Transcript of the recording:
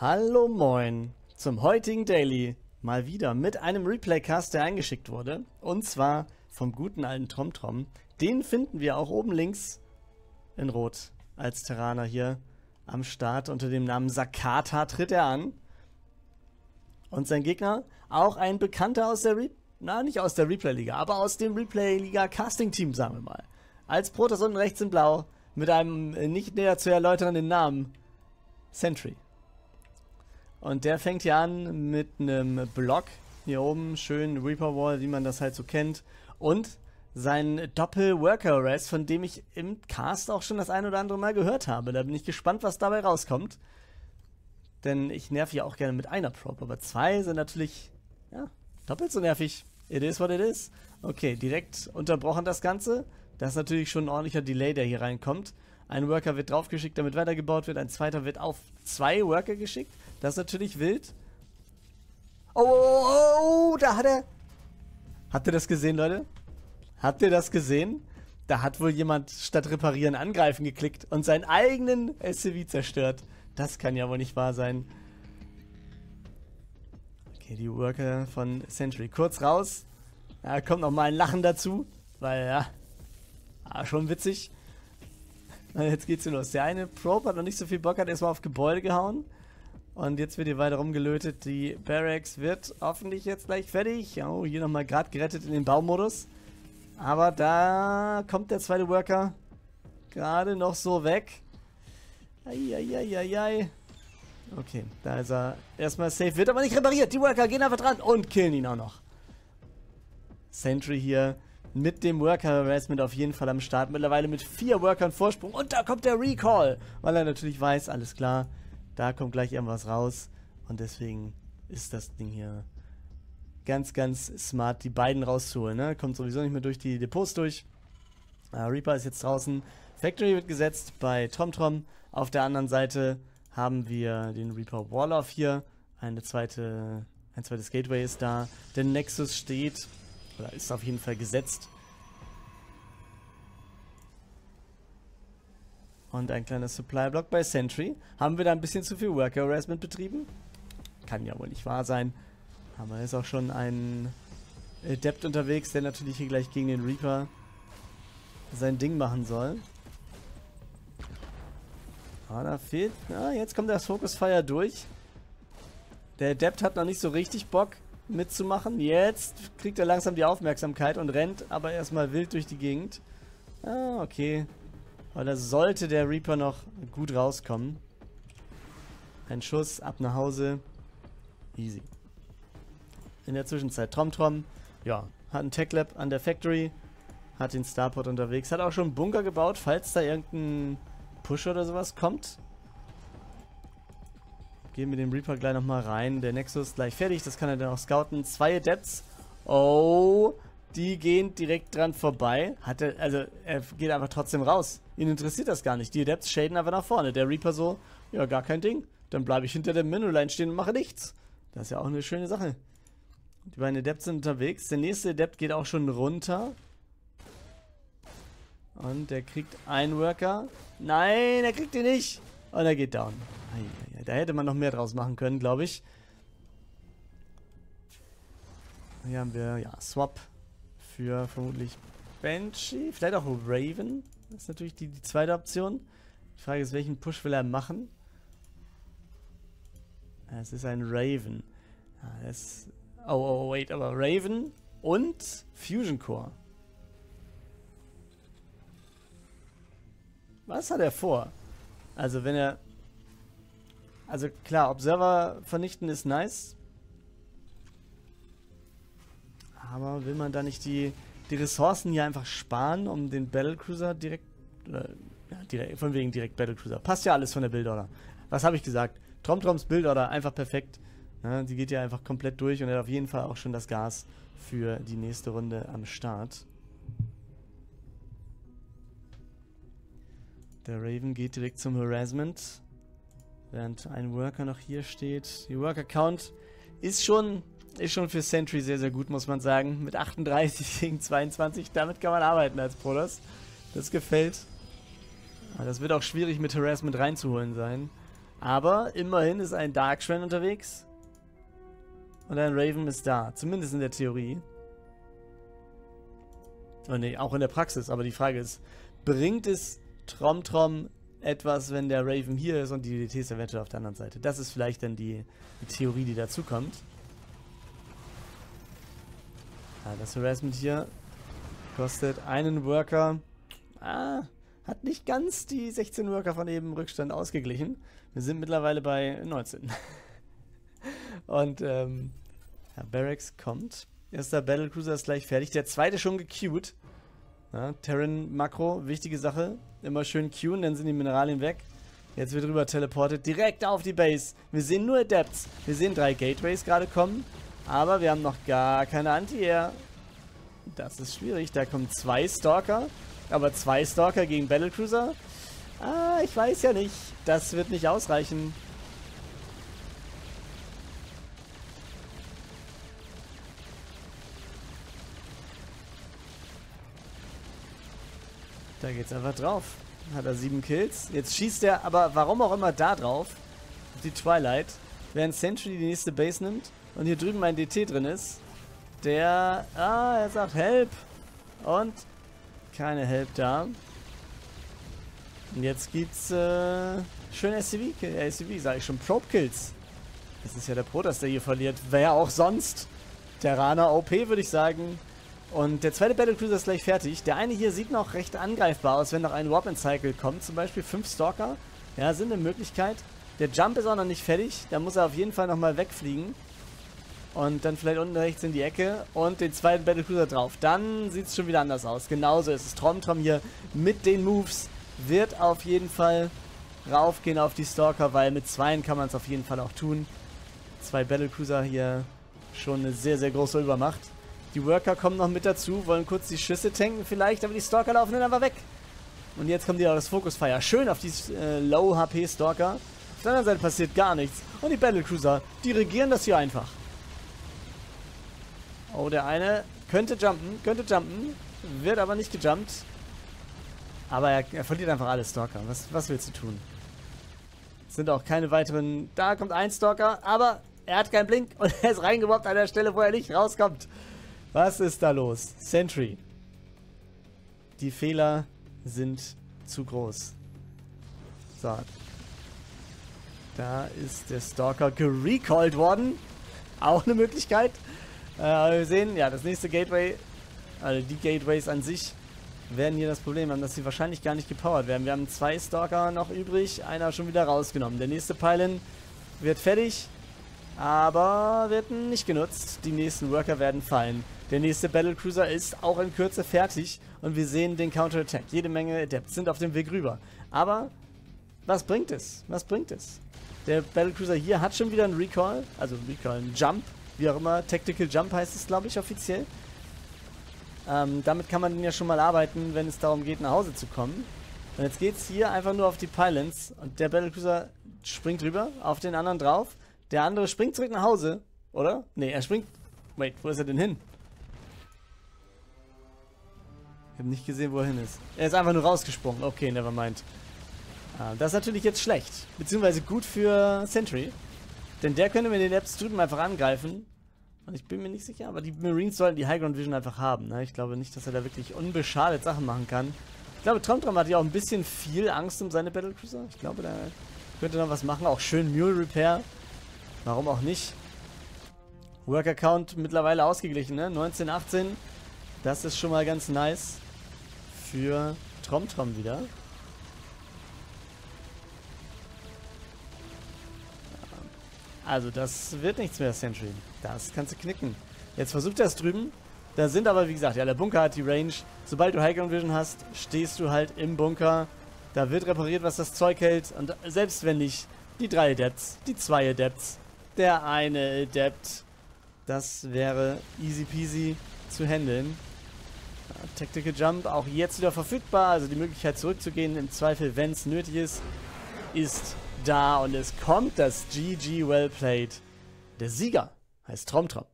Hallo moin zum heutigen Daily. Mal wieder mit einem Replaycast, der eingeschickt wurde. Und zwar vom guten alten TromTrom. Den finden wir auch oben links in Rot als Terraner hier am Start. Unter dem Namen Sakata tritt er an. Und sein Gegner, auch ein Bekannter aus der Re na, nicht aus der Replay-Liga, aber aus dem Replay-Liga-Casting-Team, sagen wir mal. Als Protoss unten rechts in Blau, mit einem nicht näher zu erläuternden Namen. Sentry. Und der fängt hier an mit einem Block. Hier oben, schön Reaper Wall, wie man das halt so kennt. Und sein Doppel-Worker-Arrest, von dem ich im Cast auch schon das ein oder andere Mal gehört habe. Da bin ich gespannt, was dabei rauskommt. Denn ich nerv ja auch gerne mit einer Prop, aber zwei sind natürlich, ja, doppelt so nervig. It is what it is. Okay, direkt unterbrochen das Ganze. Das ist natürlich schon ein ordentlicher Delay, der hier reinkommt. Ein Worker wird draufgeschickt, damit weitergebaut wird. Ein zweiter wird auf zwei Worker geschickt. Das ist natürlich wild. Oh, oh, oh, oh, da hat er... Habt ihr das gesehen, Leute? Habt ihr das gesehen? Da hat wohl jemand statt reparieren angreifen geklickt und seinen eigenen SCV zerstört. Das kann ja wohl nicht wahr sein. Okay, die Worker von Sentry. Kurz raus. Da kommt noch mal ein Lachen dazu. Weil, ja, ah, schon witzig. Jetzt geht's hier los. Der eine Probe hat noch nicht so viel Bock, hat erstmal auf Gebäude gehauen. Und jetzt wird hier weiter rumgelötet. Die Barracks wird hoffentlich jetzt gleich fertig. Oh, hier nochmal gerade gerettet in den Baumodus. Aber da kommt der zweite Worker gerade noch so weg. Eieieiei. Okay, da ist er erstmal safe. Wird aber nicht repariert. Die Worker gehen einfach dran und killen ihn auch noch. Sentry hier mit dem Worker Harassment auf jeden Fall am Start. Mittlerweile mit vier Workern Vorsprung. Und da kommt der Recall. Weil er natürlich weiß, alles klar, da kommt gleich irgendwas raus. Und deswegen ist das Ding hier ganz, ganz smart, die beiden rauszuholen. Ne? Kommt sowieso nicht mehr durch die Depots durch. Uh, Reaper ist jetzt draußen. Factory wird gesetzt bei TomTom. Auf der anderen Seite haben wir den Reaper Warloff hier. Eine zweite, ein zweites Gateway ist da. Der Nexus steht oder ist auf jeden Fall gesetzt. Und ein kleiner Supply-Block bei Sentry. Haben wir da ein bisschen zu viel Worker Harassment betrieben? Kann ja wohl nicht wahr sein. Aber ist auch schon ein Adept unterwegs, der natürlich hier gleich gegen den Reaper sein Ding machen soll. Ah, da fehlt... Ah, jetzt kommt das Focus Fire durch. Der Adept hat noch nicht so richtig Bock, mitzumachen. Jetzt kriegt er langsam die Aufmerksamkeit und rennt aber erstmal wild durch die Gegend. Ah, okay. Aber da sollte der Reaper noch gut rauskommen. Ein Schuss, ab nach Hause. Easy. In der Zwischenzeit TromTrom, ja, hat einen Tech Lab an der Factory, hat den Starport unterwegs, hat auch schon einen Bunker gebaut, falls da irgendein Push oder sowas kommt. Gehen wir den Reaper gleich nochmal rein. Der Nexus gleich fertig, das kann er dann auch scouten. Zwei Adepts. Oh, die gehen direkt dran vorbei. Hat er, also er geht einfach trotzdem raus. Ihn interessiert das gar nicht. Die Adepts shaden einfach nach vorne. Der Reaper so, ja, gar kein Ding. Dann bleibe ich hinter der Mineral stehen und mache nichts. Das ist ja auch eine schöne Sache. Die beiden Adepts sind unterwegs. Der nächste Adept geht auch schon runter. Und der kriegt einen Worker. Nein, er kriegt ihn nicht. Und er geht down. Da hätte man noch mehr draus machen können, glaube ich. Hier haben wir, ja, Swap für vermutlich Banshee. Vielleicht auch Raven. Das ist natürlich die, die zweite Option. Die Frage ist, welchen Push will er machen? Es ist ein Raven. Ja, oh, oh, oh, wait, aber Raven und Fusion Core. Was hat er vor? Also wenn er also klar, Observer vernichten ist nice. Aber will man da nicht die, die Ressourcen hier einfach sparen, um den Battlecruiser direkt... Oder, ja, direkt, von wegen direkt Battlecruiser. Passt ja alles von der Buildorder. Was habe ich gesagt? TromTroms Buildorder, einfach perfekt. Ja, die geht ja einfach komplett durch und hat auf jeden Fall auch schon das Gas für die nächste Runde am Start. Der Raven geht direkt zum Harassment. Während ein Worker noch hier steht. Die Worker Count ist schon, ist schon für Sentry sehr, sehr gut, muss man sagen. Mit 38 gegen 22, damit kann man arbeiten als Protoss. Das gefällt. Das wird auch schwierig mit Harassment reinzuholen sein. Aber immerhin ist ein Darkshren unterwegs. Und ein Raven ist da. Zumindest in der Theorie. Oh nee, auch in der Praxis. Aber die Frage ist, bringt es TromTrom etwas, wenn der Raven hier ist und die DT ist eventuell auf der anderen Seite? Das ist vielleicht dann die, die Theorie, die dazu kommt. Ah, das Harassment hier kostet einen Worker. Ah, hat nicht ganz die 16 Worker von eben Rückstand ausgeglichen. Wir sind mittlerweile bei 19. Und ähm, ja, Barracks kommt. Erster Battlecruiser ist gleich fertig. Der zweite schon gequeued. Ja, Terran Makro, wichtige Sache. Immer schön queuen, dann sind die Mineralien weg. Jetzt wird rüber teleportet, direkt auf die Base. Wir sehen nur Adepts. Wir sehen drei Gateways gerade kommen. Aber wir haben noch gar keine Anti-Air. Das ist schwierig. Da kommen zwei Stalker. Aber zwei Stalker gegen Battlecruiser? Ah, ich weiß ja nicht. Das wird nicht ausreichen. Da geht's einfach drauf. Hat er sieben Kills. Jetzt schießt er aber warum auch immer da drauf. Auf die Twilight. Während Sentry die nächste Base nimmt und hier drüben ein DT drin ist. Der, ah, er sagt Help. Und keine Help da. Und jetzt gibt's äh, schön SCV, äh, SCV sage ich schon, Probe Kills. Das ist ja der Protoss, der hier verliert. Wer auch sonst. Terraner OP, würde ich sagen. Und der zweite Battlecruiser ist gleich fertig. Der eine hier sieht noch recht angreifbar aus, wenn noch ein Warp Cycle kommt. Zum Beispiel fünf Stalker. Ja, sind eine Möglichkeit. Der Jump ist auch noch nicht fertig. Da muss er auf jeden Fall nochmal wegfliegen. Und dann vielleicht unten rechts in die Ecke und den zweiten Battlecruiser drauf. Dann sieht es schon wieder anders aus. Genauso ist es. TromTrom hier mit den Moves wird auf jeden Fall raufgehen auf die Stalker, weil mit zweien kann man es auf jeden Fall auch tun. Zwei Battlecruiser hier schon eine sehr, sehr große Übermacht. Die Worker kommen noch mit dazu, wollen kurz die Schüsse tanken vielleicht, aber die Stalker laufen dann aber weg. Und jetzt kommt wieder das Focusfire. Schön auf die äh, Low-HP-Stalker. Auf der anderen Seite passiert gar nichts. Und die Battlecruiser, die regieren das hier einfach. Oh, der eine könnte jumpen, könnte jumpen, wird aber nicht gejumpt. Aber er, er verliert einfach alle Stalker. Was, was willst du tun? Es sind auch keine weiteren... Da kommt ein Stalker, aber er hat keinen Blink und er ist reingemobbt an der Stelle, wo er nicht rauskommt. Was ist da los? Sentry. Die Fehler sind zu groß. So. Da ist der Stalker gerecalled worden. Auch eine Möglichkeit. Äh, aber wir sehen, ja, das nächste Gateway, also die Gateways an sich, werden hier das Problem haben, dass sie wahrscheinlich gar nicht gepowert werden. Wir haben zwei Stalker noch übrig, einer schon wieder rausgenommen. Der nächste Pylon wird fertig, aber wird nicht genutzt. Die nächsten Worker werden fallen. Der nächste Battlecruiser ist auch in Kürze fertig und wir sehen den Counterattack. Jede Menge Adepts sind auf dem Weg rüber. Aber was bringt es? Was bringt es? Der Battlecruiser hier hat schon wieder einen Recall, also Recall, einen Jump wie auch immer, Tactical Jump heißt es, glaube ich, offiziell. Ähm, damit kann man ja schon mal arbeiten, wenn es darum geht, nach Hause zu kommen. Und jetzt geht es hier einfach nur auf die Pylons und der Battlecruiser springt rüber, auf den anderen drauf. Der andere springt zurück nach Hause, oder? Ne, er springt... Wait, wo ist er denn hin? Ich habe nicht gesehen, wo er hin ist. Er ist einfach nur rausgesprungen. Okay, nevermind. Ah, das ist natürlich jetzt schlecht. Beziehungsweise gut für Sentry. Denn der könnte mit den Apps drüben einfach angreifen. Und ich bin mir nicht sicher, aber die Marines sollten die High Ground Vision einfach haben. Ne? Ich glaube nicht, dass er da wirklich unbeschadet Sachen machen kann. Ich glaube, TromTrom hat ja auch ein bisschen viel Angst um seine Battlecruiser. Ich glaube, da könnte noch was machen. Auch schön Mule Repair. Warum auch nicht? Worker Count mittlerweile ausgeglichen, ne? 19, 18. Das ist schon mal ganz nice. Für TromTrom wieder. Also das wird nichts mehr, Sentry. Das kannst du knicken. Jetzt versucht er es drüben. Da sind aber, wie gesagt, ja, der Bunker hat die Range. Sobald du High Ground Vision hast, stehst du halt im Bunker. Da wird repariert, was das Zeug hält. Und selbst wenn nicht, die drei Adepts, die zwei Adepts, der eine Adept, das wäre easy peasy zu handeln. Tactical Jump auch jetzt wieder verfügbar, also die Möglichkeit zurückzugehen, im Zweifel, wenn es nötig ist, ist da und es kommt das GG Well Played. Der Sieger heißt TromTrom.